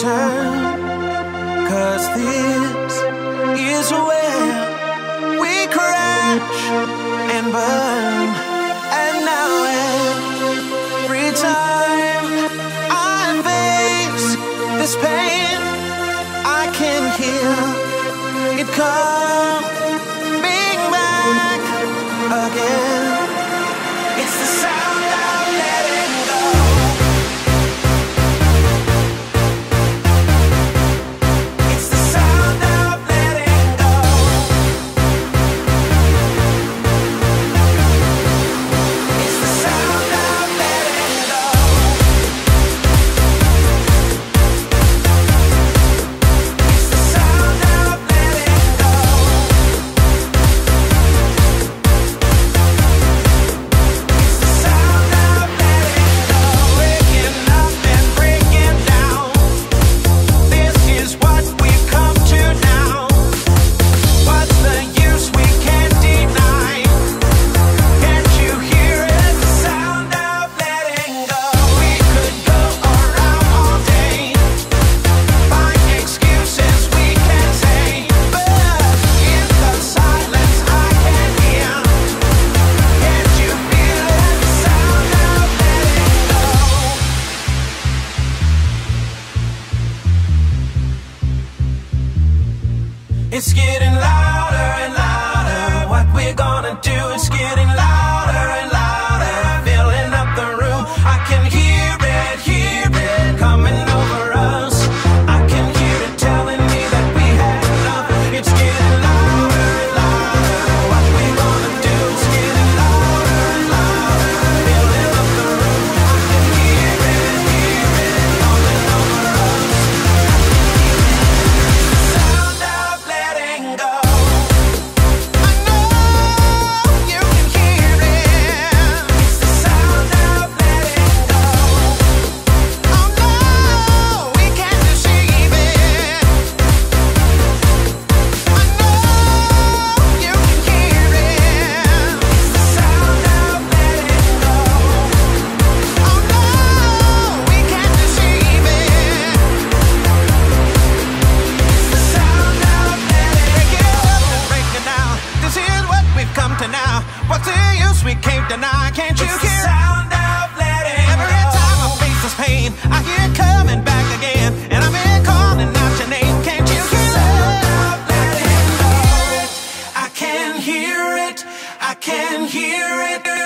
return. Cause this is where we crash and burn. And now every time I face this pain, I can hear it come. It's getting louder and louder. What we're gonna do is getting louder. What's the use? We can't deny, can't it's you hear? The sound of letting Every time I face this pain, I hear it coming back again. And I'm here calling out your name, can't you it's hear? The sound of letting go. I can hear it, I can hear it.